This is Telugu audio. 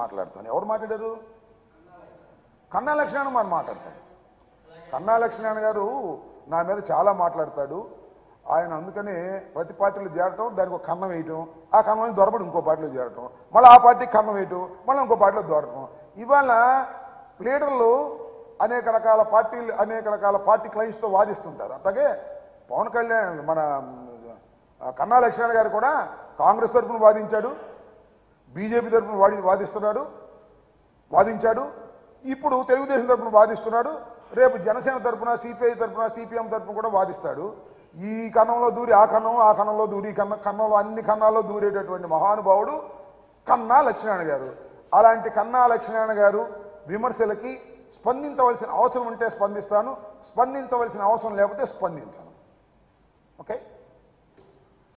మాట్లాడతాను. ఎవరు మాట్లాడారు? కన్నా లక్ష్మణ మనం మాట్లాడతాను కన్నా లక్ష్మణ గారు నా మీద చాలా మాట్లాడతాడు. ఆయన అందుకనే ప్రతి పార్టీలో చేరటం దానికి ఒక కన్నం వేయటం ఆ కన్నం దొరపడం ఇంకో పార్టీలో చేరటం మళ్ళీ ఆ పార్టీకి కన్నం వేయటం మళ్ళీ ఇంకో పార్టీలో దొరకటం. ఇవాళ లీడర్లు అనేక రకాల పార్టీలు అనేక రకాల పార్టీ క్లయింట్స్తో వాదిస్తుంటారు. అట్లాగే పవన్ కళ్యాణ్ మన కన్నా లక్ష్మణ గారు కూడా కాంగ్రెస్ తరఫున వాదించాడు. బీజేపీ తరఫున వాడి వాదిస్తున్నాడు వాదించాడు. ఇప్పుడు తెలుగుదేశం తరఫున వాదిస్తున్నాడు రేపు జనసేన తరఫున సిపిఐ తరఫున సిపిఎం తరఫున కూడా వాదిస్తాడు. ఈ కన్నంలో దూరి ఆ కన్నం ఆ కన్నంలో దూరి కన్న కన్నంలో అన్ని కన్నాల్లో దూరేటటువంటి మహానుభావుడు కన్నా లక్ష్మీనారాయణ గారు. అలాంటి కన్నా లక్ష్మీనారాయణ గారు విమర్శలకి స్పందించవలసిన అవసరం ఉంటే స్పందిస్తాను స్పందించవలసిన అవసరం లేకపోతే స్పందించాను. ఓకే?